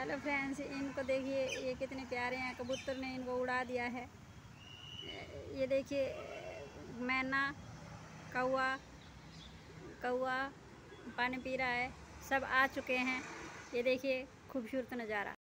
Hello friends, इनको देखिए, ये कितने प्यारे हैं। कबूतर ने इनको उड़ा दिया है। ये देखिए, मैना कौआ कौआ पानी पी रहा है। सब आ चुके हैं। ये देखिए, खूबसूरत नज़ारा।